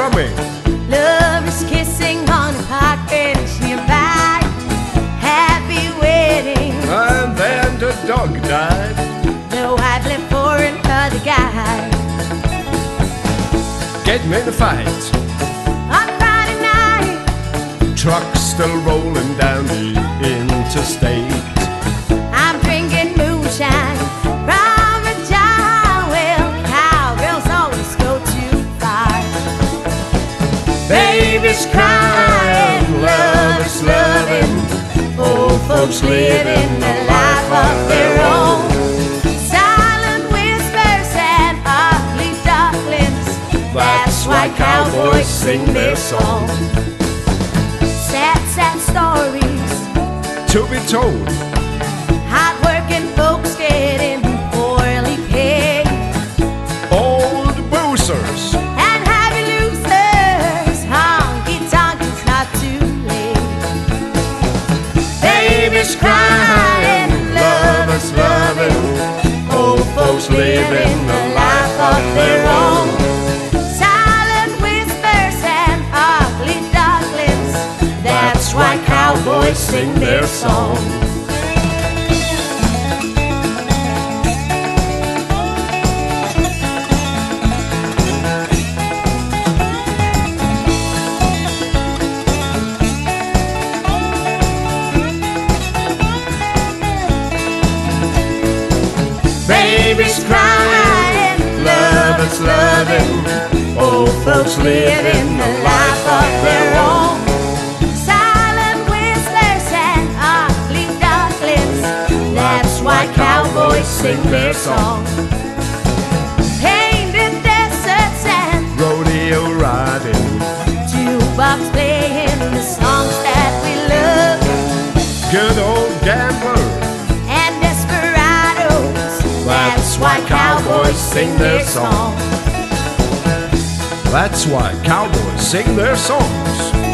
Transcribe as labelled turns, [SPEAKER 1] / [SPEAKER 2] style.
[SPEAKER 1] drumming.
[SPEAKER 2] Love is kissing on a park bench nearby. Happy wedding.
[SPEAKER 1] And then the dog died.
[SPEAKER 2] The wife left for another guy.
[SPEAKER 1] Getting in a fight.
[SPEAKER 2] On Friday night,
[SPEAKER 1] Truck still rolling down the interstate. Baby's crying, love loving.
[SPEAKER 2] Old folks living a life of their own. Silent whispers and ugly ducklings. That's why cowboys sing their song. Sad, sad stories.
[SPEAKER 1] To be told,
[SPEAKER 2] Baby's crying, love is loving. Old folks living the life of their own. Silent whispers and ugly ducklings. That's why cowboys sing their song. Baby's crying, love is loving. Old folks living the life of their own. Silent whistlers and ugly ducklings. That's why cowboys sing their song. Painted deserts and
[SPEAKER 1] Rodeo riding,
[SPEAKER 2] jukebox playing cowboys sing their song.
[SPEAKER 1] That's why cowboys sing their songs.